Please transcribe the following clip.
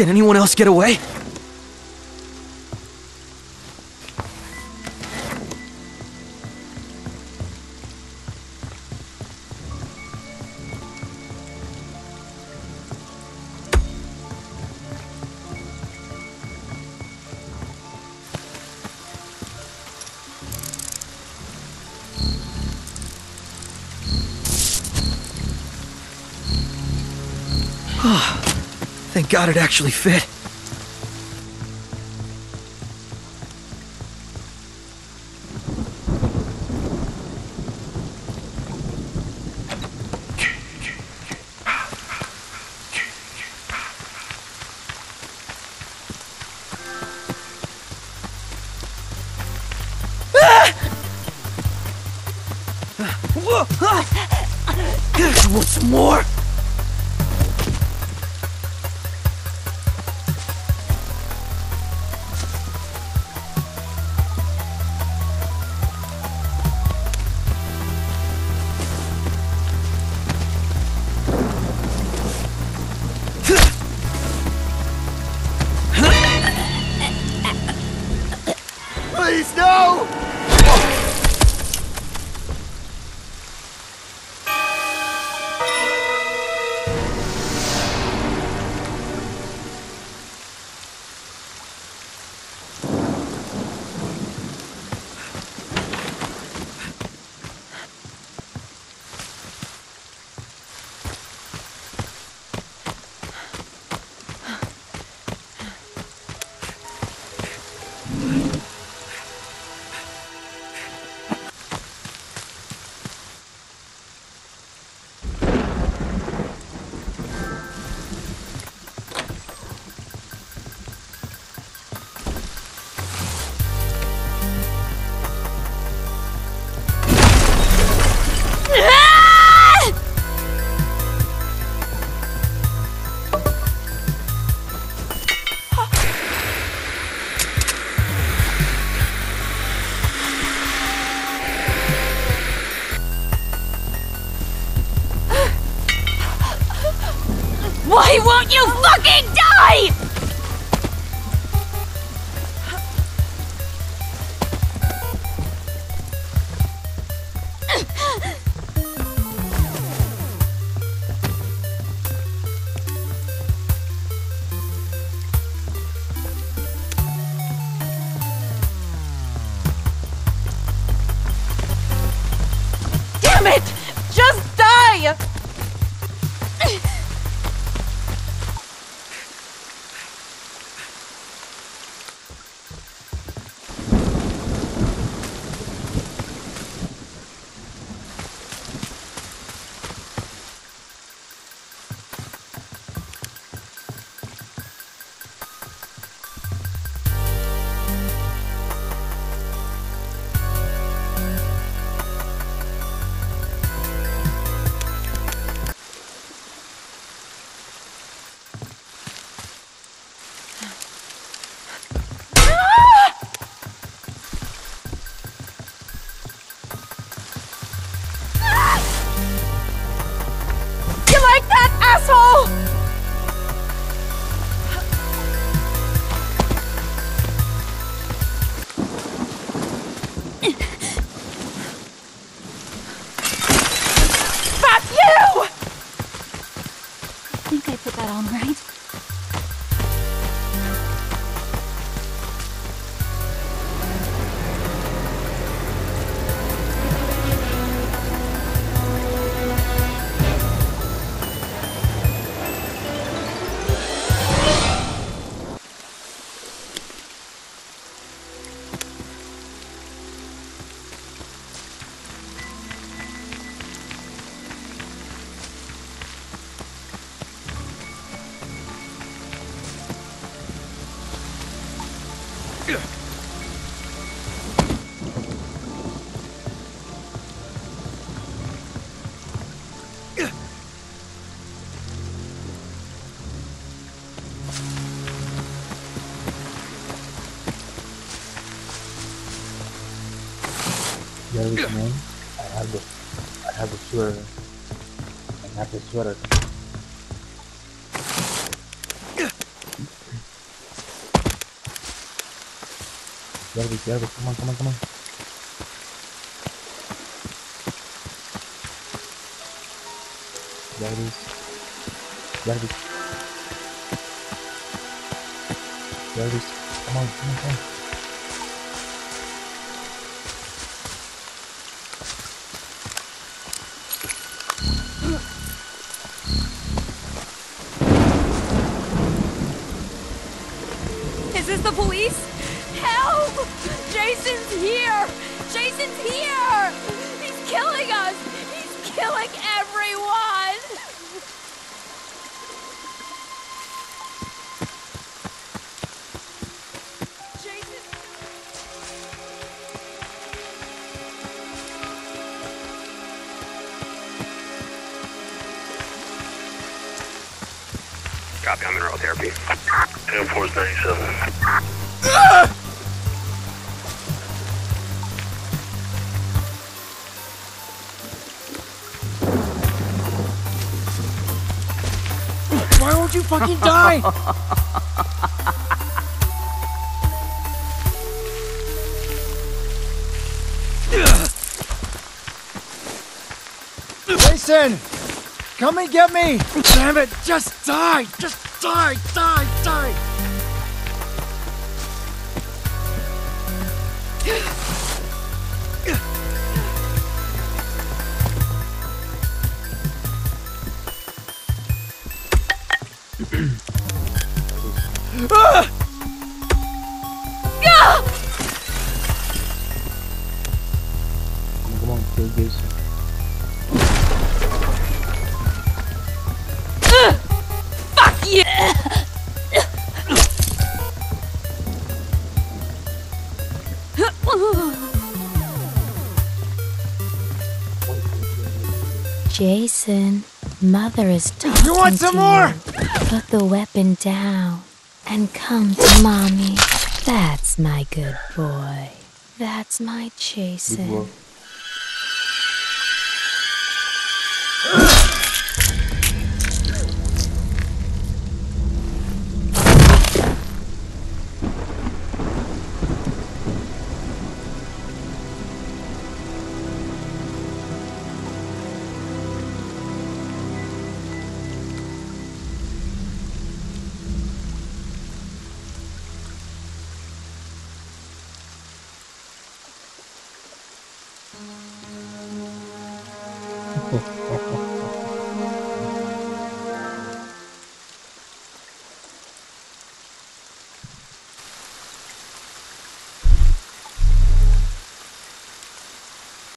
Did anyone else get away? Thank ah. God it actually fit. Ah! Some more? Won't you fucking die? I have the I have the sweater. I have the sweater. Of this. Come on, come on, come on. This. Get out of this. Come on, come on, come on. Jason's here! Jason's here! He's killing us! He's killing everyone! Jason. Copy, I'm in row therapy. 0497. Ah! You fucking die? Jason! Come and get me! Damn it! Just die! Just die! Die! Die! Kill Jason. Fuck you! Jason, Mother is talking You want some to more? you. Put the weapon down and come to Mommy. That's my good boy. That's my Good Jason. Хо-хо-хо.